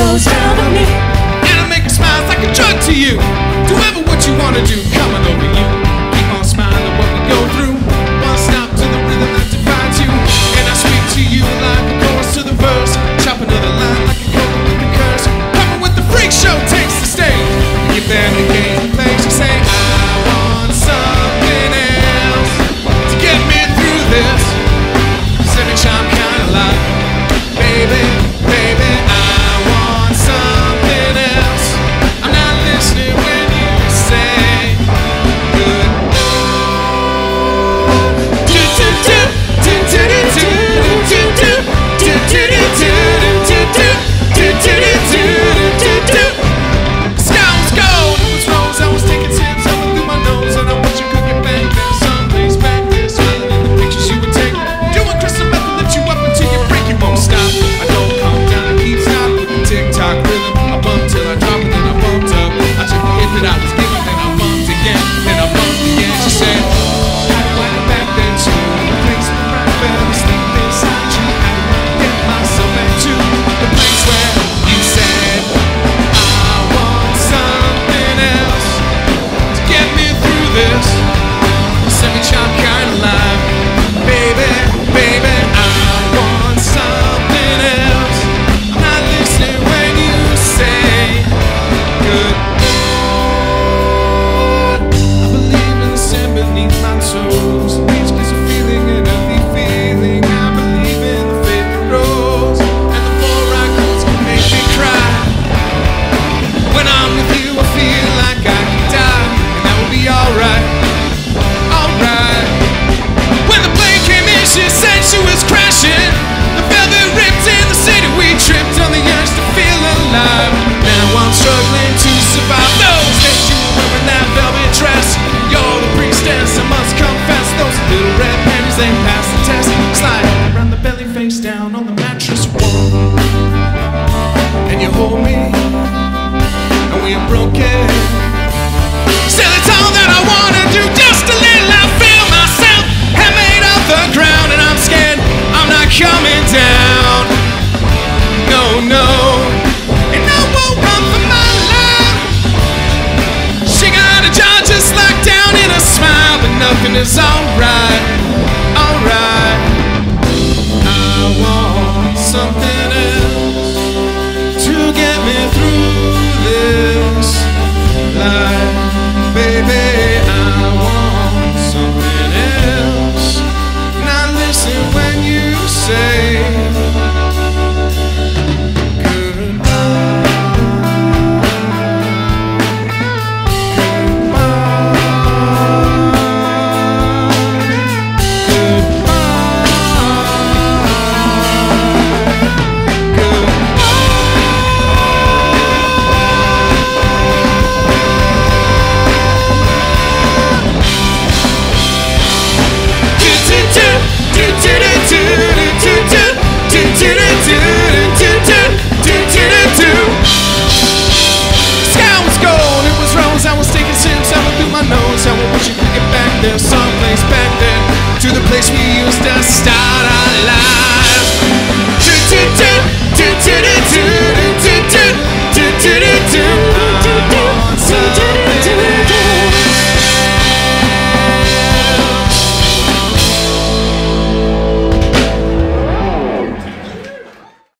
goes down to me. And it makes me smiles like a drug to you. I'm struggling to survive you wearing that velvet dress. You're the priestess, I must confess. Those little red panties, they pass the test. Slide around the belly, face down on the mattress. And you hold me, and we are broken. Still, it's all that I wanna do, just a little. I feel myself, made ground, and I'm scared I'm not coming down. No, no. desire. place we